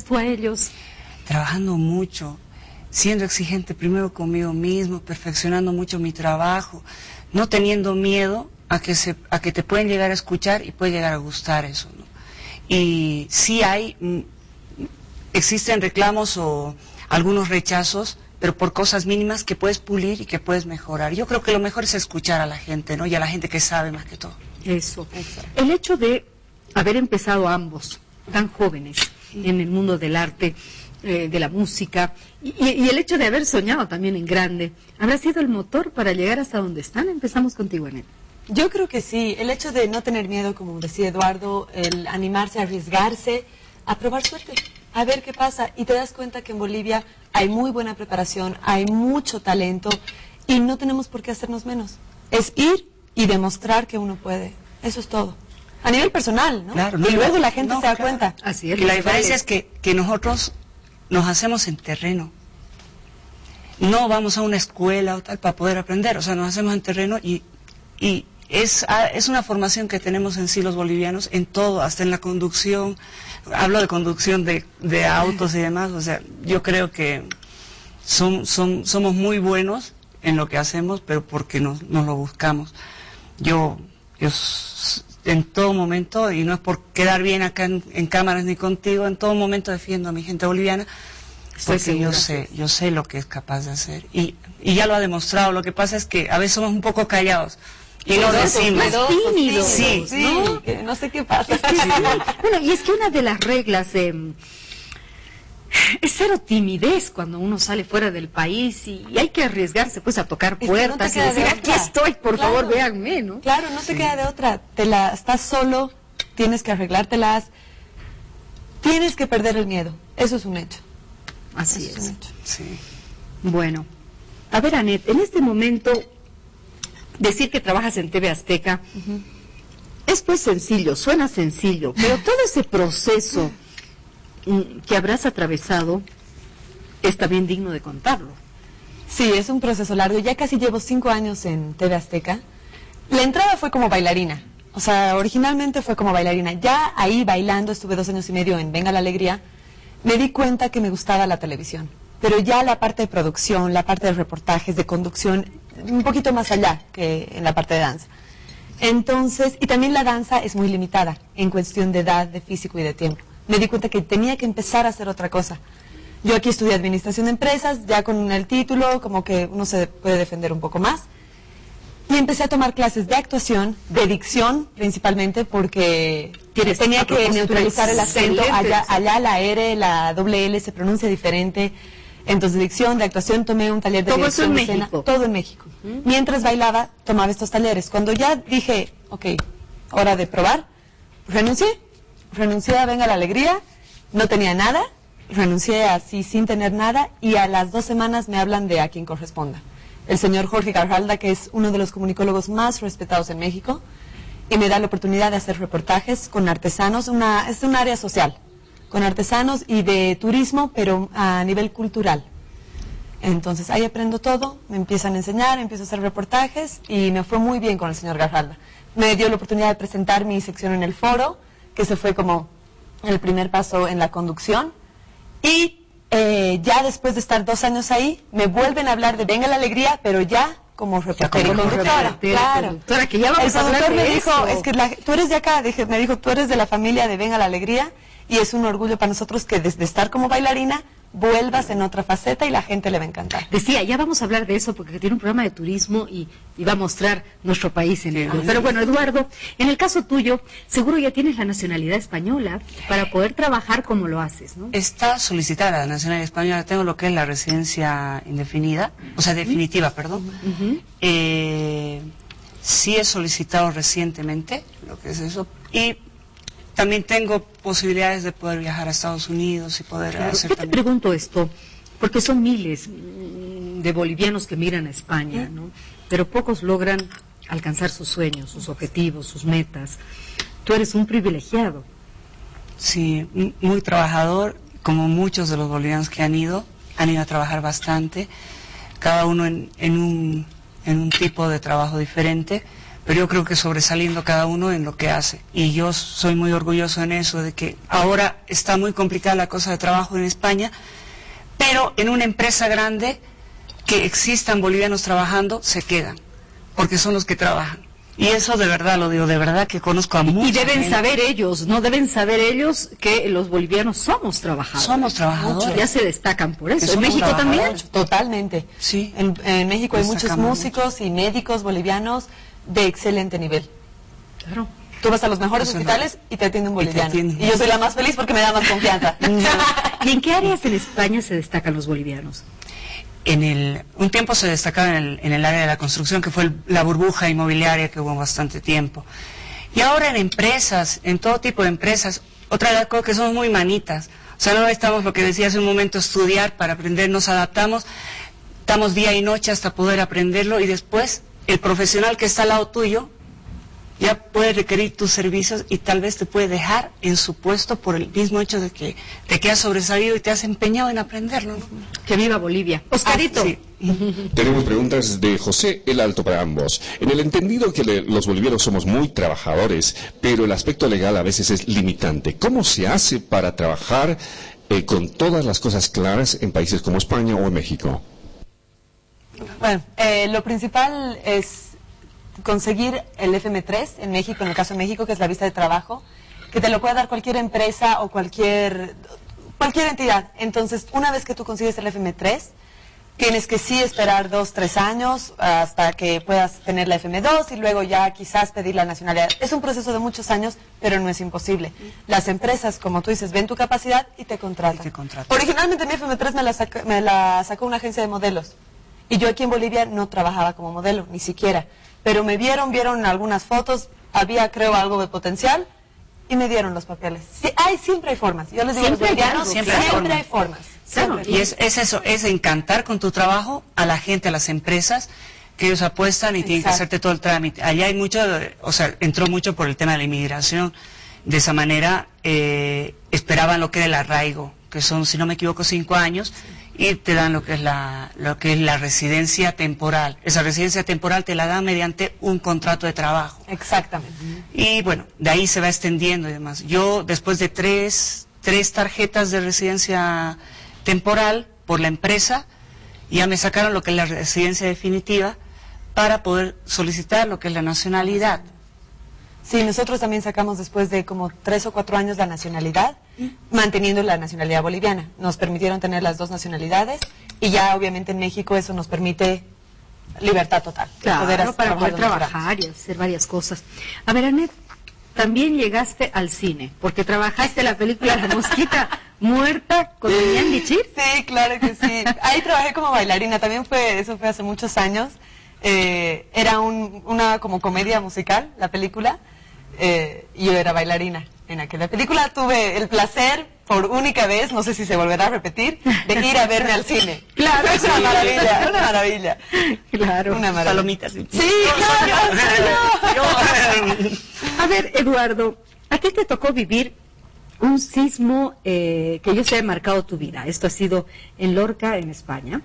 tú a ellos? Trabajando mucho, siendo exigente primero conmigo mismo, perfeccionando mucho mi trabajo, no teniendo miedo a que, se, a que te pueden llegar a escuchar y puede llegar a gustar eso. ¿no? Y sí hay, mm, existen reclamos o algunos rechazos, pero por cosas mínimas que puedes pulir y que puedes mejorar. Yo creo que lo mejor es escuchar a la gente, ¿no? Y a la gente que sabe más que todo. Eso. El hecho de haber empezado ambos tan jóvenes en el mundo del arte, eh, de la música, y, el hecho de haber soñado también en grande, ¿habrá sido el motor para llegar hasta donde están? Empezamos contigo, Anet. Yo creo que sí, el hecho de no tener miedo, como decía Eduardo, el animarse, arriesgarse, a probar suerte, a ver qué pasa. Y te das cuenta que en Bolivia hay muy buena preparación, hay mucho talento y no tenemos por qué hacernos menos. Es ir y demostrar que uno puede. Eso es todo. A nivel personal, ¿no? Claro, y luego la gente no, se da claro. cuenta. Así es. Que la diferencia es que, que nosotros nos hacemos en terreno. No vamos a una escuela o tal para poder aprender, o sea, nos hacemos en terreno y, y es, ah, es una formación que tenemos en sí los bolivianos en todo, hasta en la conducción. Hablo de conducción de, de autos y demás, o sea, yo creo que son, son, somos muy buenos en lo que hacemos, pero porque nos, nos lo buscamos. Yo, yo en todo momento, y no es por quedar bien acá en, en cámaras ni contigo, en todo momento defiendo a mi gente boliviana, Estoy porque yo sé, yo sé lo que es capaz de hacer. Y, y ya lo ha demostrado, lo que pasa es que a veces somos un poco callados y no decimos. tímidos, Sí, sí, no sé qué pasa. Bueno, y es que una de las reglas eh, es cero timidez cuando uno sale fuera del país y, y hay que arriesgarse pues a tocar Es que no te puertas y de decir, aquí otra". estoy, por Claro. favor, véanme, ¿no? Claro, no te queda de otra. Te la, estás solo, tienes que arreglártelas, tienes que perder el miedo. Eso es un hecho. Así Eso es es. un hecho. Sí. Bueno, a ver, Anet, en este momento, decir que trabajas en TV Azteca es pues sencillo, suena sencillo, pero todo ese proceso que habrás atravesado es también digno de contarlo. Sí, es un proceso largo. Ya casi llevo cinco años en TV Azteca. La entrada fue como bailarina. O sea, originalmente fue como bailarina. Ya ahí bailando, estuve dos años y medio en Venga la Alegría, me di cuenta que me gustaba la televisión. Pero ya la parte de producción, la parte de reportajes, de conducción, un poquito más allá que en la parte de danza. Entonces, y también la danza es muy limitada en cuestión de edad, de físico y de tiempo. Me di cuenta que tenía que empezar a hacer otra cosa. Yo aquí estudié administración de empresas, ya con el título, como que uno se puede defender un poco más. Y empecé a tomar clases de actuación, de dicción principalmente, porque Tienes, tenía que neutralizar el acento. Allá, allá la R, la doble L se pronuncia diferente. Entonces, de dicción, de actuación, tomé un taller de Todo dirección en de escena, México. todo en México. Mientras bailaba, tomaba estos talleres. Cuando ya dije, ok, hora de probar, renuncié. Renuncié a Venga la Alegría, no tenía nada, renuncié así sin tener nada y a las dos semanas me hablan de a quien corresponda. El señor Jorge Garralda, que es uno de los comunicólogos más respetados en México, y me da la oportunidad de hacer reportajes con artesanos, es un área social, con artesanos y de turismo, pero a nivel cultural. Entonces ahí aprendo todo, me empiezan a enseñar, empiezo a hacer reportajes y me fue muy bien con el señor Garralda. Me dio la oportunidad de presentar mi sección en el foro, que se fue como el primer paso en la conducción. Y eh, ya después de estar dos años ahí, me vuelven a hablar de Venga la Alegría, pero ya como reportera y conductora. Claro. conductora, que ya vamos el a productor de me dijo, eso. es que la- tú eres de acá, dije, me dijo, tú eres de la familia de Venga la Alegría y es un orgullo para nosotros que desde estar como bailarina vuelvas en otra faceta y la gente le va a encantar. Decía, ya vamos a hablar de eso porque tiene un programa de turismo y, y va a mostrar nuestro país en ello. Pero bueno, Eduardo, en el caso tuyo, seguro ya tienes la nacionalidad española para poder trabajar como lo haces, ¿no? Está solicitada la nacionalidad española, tengo lo que es la residencia indefinida, o sea, definitiva, perdón. Eh, sí he solicitado recientemente lo que es eso y también tengo posibilidades de poder viajar a Estados Unidos y poder Claro, hacer Yo te también. pregunto esto, porque son miles de bolivianos que miran a España, ¿no? Pero pocos logran alcanzar sus sueños, sus objetivos, sus metas. Tú eres un privilegiado. Sí, muy trabajador, como muchos de los bolivianos que han ido, han ido a trabajar bastante, cada uno en, en un, en un tipo de trabajo diferente, pero yo creo que sobresaliendo cada uno en lo que hace. Y yo soy muy orgulloso en eso, de que ahora está muy complicada la cosa de trabajo en España, pero en una empresa grande que existan bolivianos trabajando, se quedan, porque son los que trabajan. Y eso de verdad lo digo, de verdad que conozco a muchos. Y deben saber ellos, ¿no? Deben saber ellos que los bolivianos somos trabajadores. Somos trabajadores. Ya se destacan por eso. ¿En México también? Totalmente. Sí. En, en México hay muchos músicos y médicos bolivianos de excelente nivel. Claro. Tú vas a los mejores hospitales y te atiende un Y atienden. Y yo soy la más feliz porque me da más confianza. ¿Y en qué áreas en España se destacan los bolivianos? En el, un tiempo se destacaba en el, en el área de la construcción, que fue el- la burbuja inmobiliaria que hubo bastante tiempo. Y ahora en empresas, en todo tipo de empresas, otra de las cosas que somos muy manitas. O sea, no estamos, lo que decía hace un momento, estudiar para aprender, nos adaptamos, estamos día y noche hasta poder aprenderlo y después el profesional que está al lado tuyo ya puede requerir tus servicios y tal vez te puede dejar en su puesto por el mismo hecho de que, de que has sobresalido y te has empeñado en aprenderlo. ¿no? Que viva Bolivia. Oscarito. Sí. Tenemos preguntas de José El Alto para ambos. En el entendido que le- los bolivianos somos muy trabajadores, pero el aspecto legal a veces es limitante. ¿Cómo se hace para trabajar eh, con todas las cosas claras en países como España o en México? Bueno, eh, lo principal es conseguir el FM3 en México, en el caso de México, que es la visa de trabajo, que te lo puede dar cualquier empresa o cualquier, cualquier entidad. Entonces, una vez que tú consigues el FM3, tienes que sí esperar dos, tres años hasta que puedas tener la FM2 y luego ya quizás pedir la nacionalidad. Es un proceso de muchos años, pero no es imposible. Las empresas, como tú dices, ven tu capacidad y te contratan. Y te contratan. Originalmente mi FM3 me la, saca- me la sacó una agencia de modelos. Y yo aquí en Bolivia no trabajaba como modelo, ni siquiera. Pero me vieron, vieron algunas fotos, había creo algo de potencial y me dieron los papeles. Sí, hay, siempre hay formas. Yo les digo los Siempre hay bolivianos, siempre, hay formas. Claro, Siempre. Y es, es eso, es encantar con tu trabajo a la gente, a las empresas, que ellos apuestan y tienen que hacerte todo el trámite. Allá hay mucho, o sea, entró mucho por el tema de la inmigración. De esa manera eh, esperaban lo que era el arraigo, que son, si no me equivoco, cinco años, y te dan lo que es la, lo que es la residencia temporal. Esa residencia temporal te la dan mediante un contrato de trabajo. Exactamente. Y bueno, de ahí se va extendiendo y demás. Yo, después de tres, tres tarjetas de residencia temporal por la empresa, ya me sacaron lo que es la residencia definitiva para poder solicitar lo que es la nacionalidad. Sí, nosotros también sacamos después de como tres o cuatro años la nacionalidad, manteniendo la nacionalidad boliviana. Nos permitieron tener las dos nacionalidades y ya obviamente en México eso nos permite libertad total. Claro, para poder trabajar y hacer varias cosas. A ver, Anet, también llegaste al cine, porque trabajaste la película La Mosquita Muerta con Bichir. Sí, claro que sí. Ahí trabajé como bailarina, también fue, eso fue hace muchos años. Eh, era un- una como comedia musical, la película, eh, yo era bailarina en aquella película. Tuve el placer, por única vez, no sé si se volverá a repetir, de ir a verme al cine. Claro, es una sí. maravilla, una maravilla. Claro. Una maravilla. Palomitas. Sí, claro. A ver, Eduardo, a ti te tocó vivir un sismo eh, que yo sé ha marcado tu vida. Esto ha sido en Lorca, en España.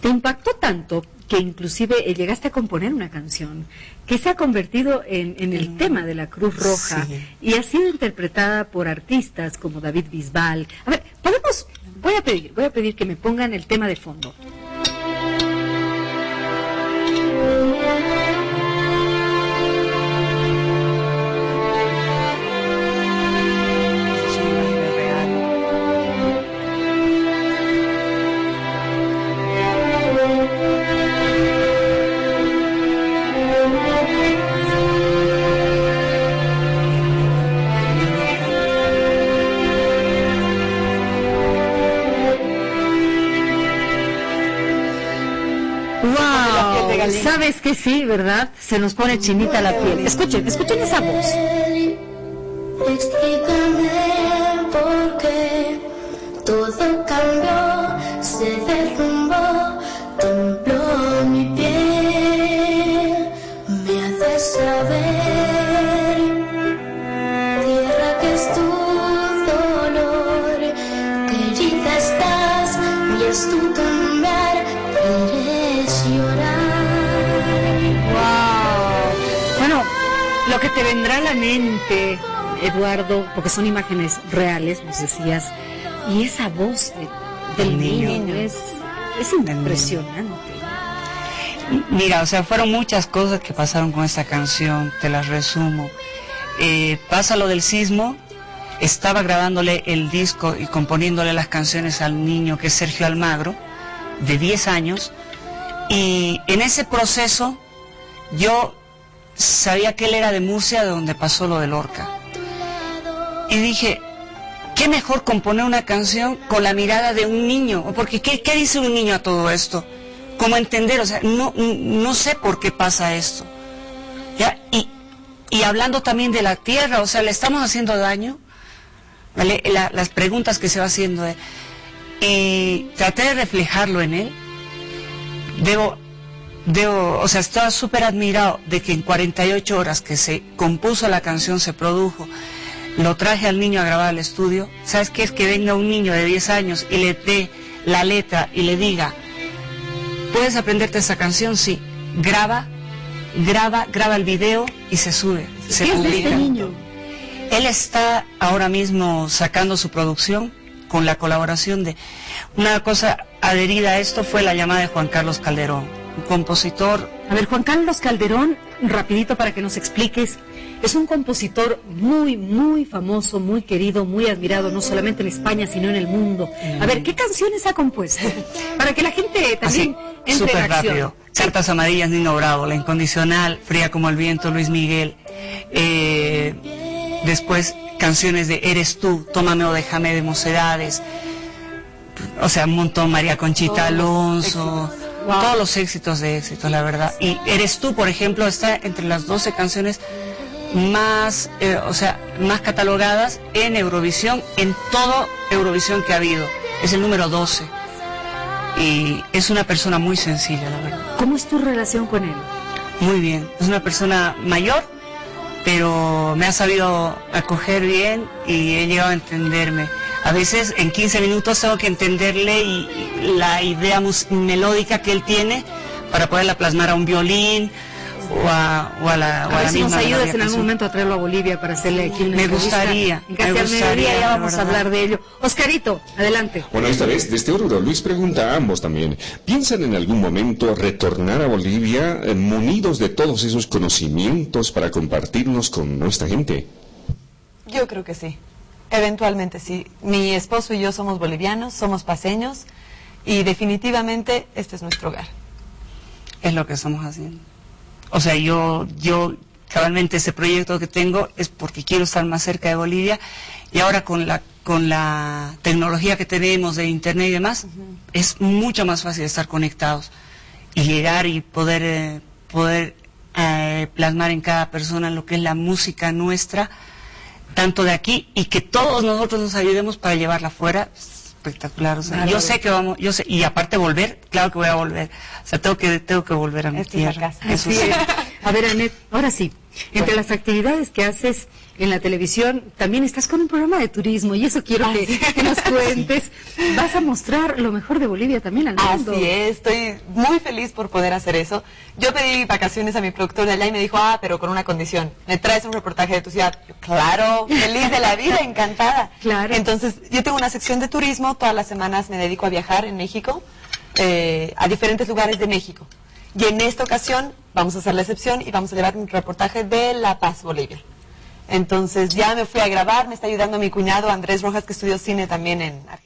Te impactó tanto que inclusive eh, llegaste a componer una canción que se ha convertido en, en el tema de la Cruz Roja Sí. y ha sido interpretada por artistas como David Bisbal. A ver, podemos, voy a pedir, voy a pedir que me pongan el tema de fondo. ¿Sabes que sí, verdad? Se nos pone chinita la piel. Escuchen, escuchen esa voz. Explícame por qué todo cambió, se derrumbó, tembló mi piel. Me hace saber, tierra que es tu dolor, querida estás y es tu lo que te vendrá a la mente, Eduardo, porque son imágenes reales, nos decías, y esa voz de- del niño, niño. es, es impresionante. Mira, o sea, fueron muchas cosas que pasaron con esta canción, te las resumo. Eh, pasa lo del sismo, estaba grabándole el disco y componiéndole las canciones al niño que es Sergio Almagro, de 10 años, y en ese proceso yo sabía que él era de Murcia, de donde pasó lo del Orca. Y dije, qué mejor componer una canción con la mirada de un niño, porque ¿qué, dice un niño a todo esto? Como entender, o sea, no, no sé por qué pasa esto. ¿Ya? Y, y hablando también de la tierra, o sea, le estamos haciendo daño, ¿vale? La- las preguntas que se va haciendo. de- y traté de reflejarlo en él. Debo, debo, o sea, estaba súper admirado de que en 48 horas que se compuso la canción, se produjo, lo traje al niño a grabar al estudio. ¿Sabes qué? Es que venga un niño de 10 años y le dé la letra y le diga, ¿puedes aprenderte esa canción? Sí. Graba, graba, graba el video y se sube, se ¿Qué es de publica. este niño? Él está ahora mismo sacando su producción con la colaboración de... Una cosa adherida a esto fue la llamada de Juan Carlos Calderón, compositor A ver, Juan Carlos Calderón, rapidito para que nos expliques, es un compositor muy, muy famoso, muy querido, muy admirado, no solamente en España, sino en el mundo. A ver, ¿qué canciones ha compuesto? Para que la gente también Así, entre en súper acción. rápido. Cartas amarillas, Nino Bravo, La Incondicional, Fría como el viento, Luis Miguel. Eh, después canciones de Eres tú, Tómame o déjame de Mocedades. O sea, un montón, María Conchita Alonso. Todos los éxitos de éxitos, la verdad. Y Eres tú, por ejemplo, está entre las 12 canciones más, eh, o sea, más catalogadas en Eurovisión, en todo Eurovisión que ha habido. Es el número 12 y es una persona muy sencilla, la verdad. ¿Cómo es tu relación con él? Muy bien. Es una persona mayor, pero me ha sabido acoger bien y he llegado a entenderme. A veces en 15 minutos tengo que entenderle y, y la idea mus- melódica que él tiene para poderla plasmar a un violín o a, o a la, o A a ver la si nos ayudas en algún momento a traerlo a Bolivia para hacerle aquí una Me entrevista. gustaría, casi me al mediodía gustaría, ya vamos a hablar de ello. Oscarito, adelante. Bueno, esta vez desde Oruro, Luis pregunta a ambos también, ¿piensan en algún momento retornar a Bolivia eh, munidos de todos esos conocimientos para compartirnos con nuestra gente? Yo creo que sí. Eventualmente sí. Mi esposo y yo somos bolivianos, somos paseños y definitivamente este es nuestro hogar. es lo que estamos haciendo. O sea, yo, yo cabalmente ese proyecto que tengo es porque quiero estar más cerca de Bolivia y ahora con la con la tecnología que tenemos de internet y demás es mucho más fácil estar conectados y llegar y poder eh, poder eh, plasmar en cada persona lo que es la música nuestra tanto de aquí y que todos nosotros nos ayudemos para llevarla afuera espectacular o sea, yo sé que vamos yo sé y aparte volver claro que voy a volver o sea tengo que tengo que volver a mi es tierra casa. Eso sí. A ver, Anet, ahora sí. Entre las actividades que haces en la televisión, también estás con un programa de turismo y eso quiero que, que nos cuentes. Vas a mostrar lo mejor de Bolivia también al mundo. Así es, estoy muy feliz por poder hacer eso. Yo pedí vacaciones a mi productor de allá y me dijo, ah, pero con una condición, ¿me traes un reportaje de tu ciudad? Yo, claro, feliz de la vida, encantada. Claro. Entonces, yo tengo una sección de turismo, todas las semanas me dedico a viajar en México, eh, a diferentes lugares de México. Y en esta ocasión vamos a hacer la excepción y vamos a llevar un reportaje de La Paz, Bolivia. Entonces ya me fui a grabar, me está ayudando mi cuñado Andrés Rojas, que estudió cine también en Argentina.